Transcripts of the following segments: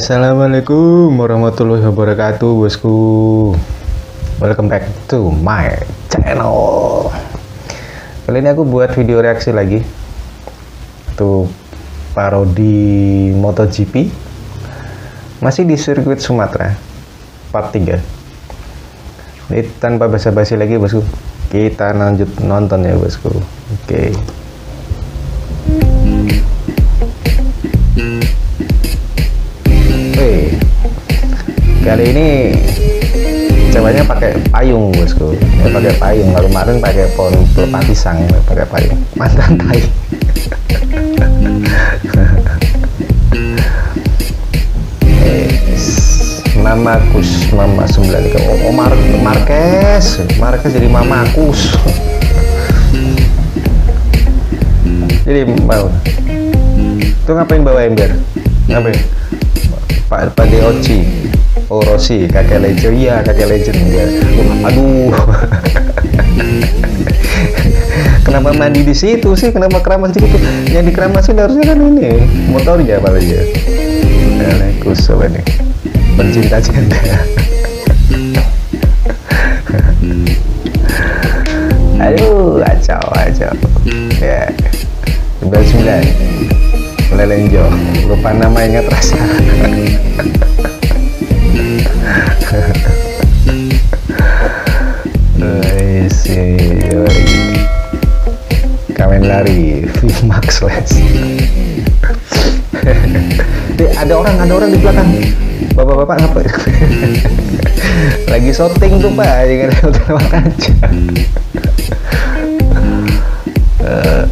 Assalamualaikum warahmatullahi wabarakatuh bosku. Welcome back to my channel. Kali ini aku buat video reaksi lagi Itu parodi MotoGP. Masih di sirkuit Sumatera Part 3 Ini tanpa basa-basi lagi bosku. Kita lanjut nonton ya bosku. Oke. okay. Kali ini ceweknya pakai payung bosku. Ya, pakai payung. Baru kemarin pakai pohon pelepah pisang pakai payung. Mantan tai Mamakus Mama 9 oh, oh Mar Marquez. Marquez jadi Mamakus jadi mau itu ngapain bawa ember ngapain? Pak Pak Deoci Oh Rossi, kakek legend. Iya, kakek legend. Uh, aduh. Kenapa mandi di situ sih? Kenapa keramas di situ? Yang dikeramasin harusnya kan ini motornya apa ya? Nah, kusuk ini. Pencinta janda. Aduh, kacau, kacau. Ya. 99 Lelenjo lupa nama ingat rasa Kamen lari VMAX Les ada orang ada orang di belakang. Bapak-bapak ngapa? Lagi syuting tuh pak. Jangan lewat aja uh,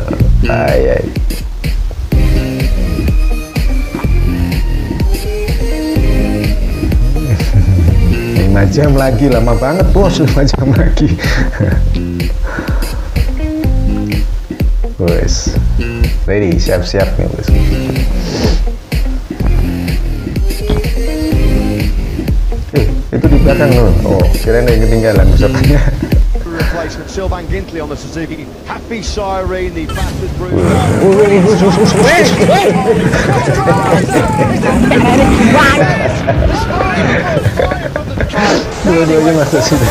ay, 5 jam lagi lama banget bos 5 jam lagi. Wes ready siap-siap nih bos eh itu di belakang loh. Oh kirain ada yang ketinggalan pesertanya replacement Sylvain Gintley on the Suzuki. Happy Siren the fastest brew Dua-duanya masuk sini.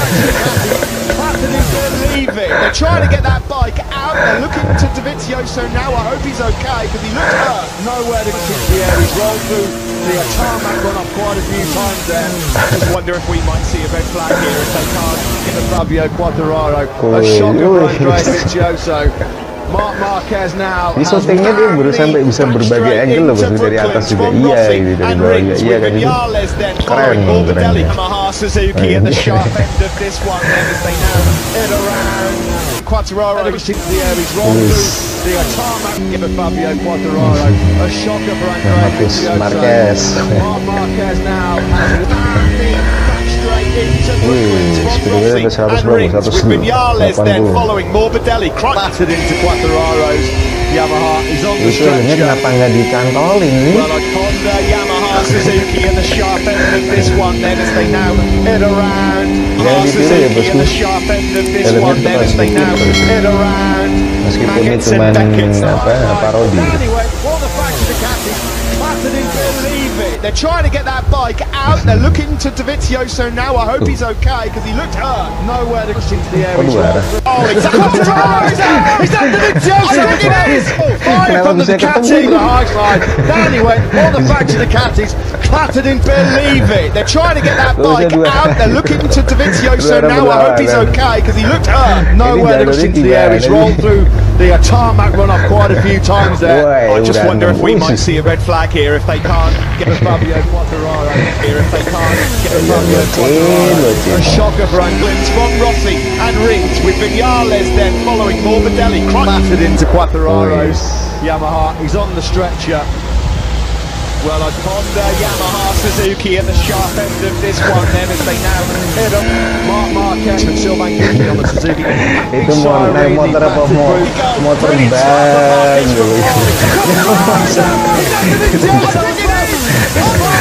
They're trying to get that bike out. They're looking to Davizioso now. I hope he's okay because he looks hurt. Nowhere to kick the air. He's rolled through the tarmac run up quite a few times there. Just wonder if we might see a red flag here if they can't get the Fabio Quattararo. A shocker Andrea Davizioso. Di syutingnya dia baru sampai bisa berbagai angle loh bos dari atas juga. iya gitu dari bawah. Juga iya kan itu keren keren Quattararo the tarmac, Fabio Quattararo, a shocker for Andrea Marquez. Marquez now Uy, Spinivera empezará a presionar, está is Itu ini kenapa nggak dikantolin nih? Jangan ditiru ya bosku. Helmnya tetap Meskipun ini cuma apa parodi. They're trying to get that bike out. They're looking to Davizioso now. I hope he's okay because he looked hurt. Nowhere to push into the air. Oh, it's a control! Is that, is that Davizioso? I think it is! Oh, five from the Ducati. The high slide. Down he went. All the back to the Ducatis. Clattered didn't believe it. They're trying to get that bike out. They're looking to Davizioso now. I hope he's okay because he looked hurt. Nowhere to push into the air. He's rolled through the tarmac run off quite a few times there. I just wonder if we might see a red flag here if they can't get Fabio Quattararo here if they can't get Fabio Quattararo. A shocker for Anglins from Rossi and Rings with Vinales then following Morbidelli battered into Quattararo's Yamaha. He's on the stretcher. Well, a Honda, Yamaha, Suzuki at the sharp end of this one then as they now hit up Mark Marquez and Sylvain Ginty on the Suzuki. Itu mau naik motor apa mau motor bang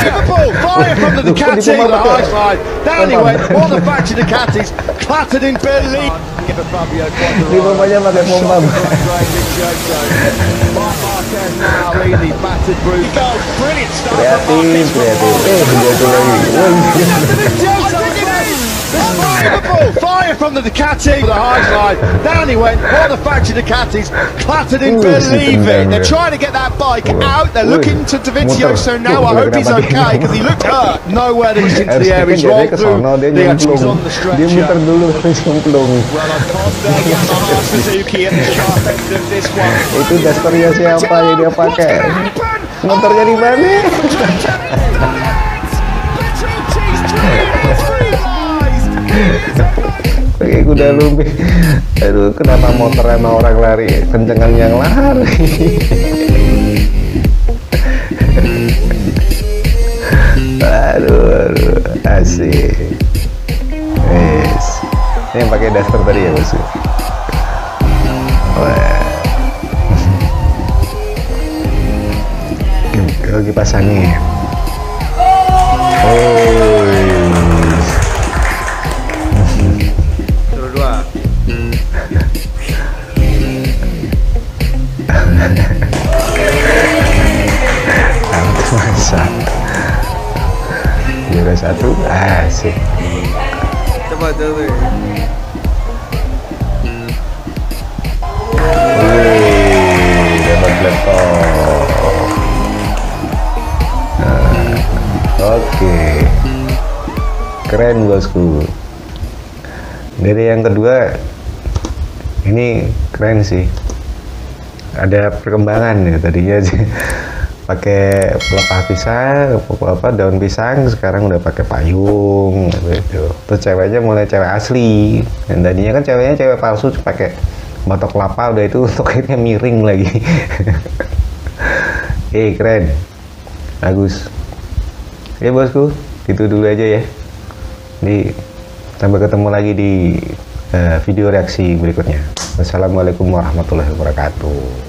Liverpool. Flying from the Ducati, the high five. Down he went. What a batch of Ducatis. Clattered in Burnley. Give a Fabio Di pompanya pakai pompa. Really From the Ducati, the high slide. Down he went. What a batch of Ducatis clattered in. Believe it. They're trying to get that bike out. They're looking to Davizioso now. I hope he's okay because he looked hurt. Nowhere to push into the air. He's rolled through. The edge. On the stretcher. muter dulu terus nyemplung. Well, I've Honda, Yamaha, Suzuki at the sharp end of this one. Itu dasternya siapa yang dia pakai? Motornya di mana? Kuda lumping. Aduh, kenapa motor sama orang lari kencengan yang lari? aduh, aduh, asik. Yes. Ini yang pakai daster tadi ya, Bos? Lagi pasangin. Oh. Satu, asik. Coba coba. Wih, dapat laptop. Nah, Oke, keren bosku. Dari yang kedua, ini keren sih. Ada perkembangan ya tadinya sih pakai pelepah pisang, apa daun pisang, sekarang udah pakai payung gitu. Terus ceweknya mulai cewek asli. Dan tadinya kan ceweknya cewek palsu pakai batok kelapa udah itu akhirnya miring lagi. eh keren, bagus. Ya bosku, gitu dulu aja ya. Di sampai ketemu lagi di eh, video reaksi berikutnya. Wassalamualaikum warahmatullahi wabarakatuh.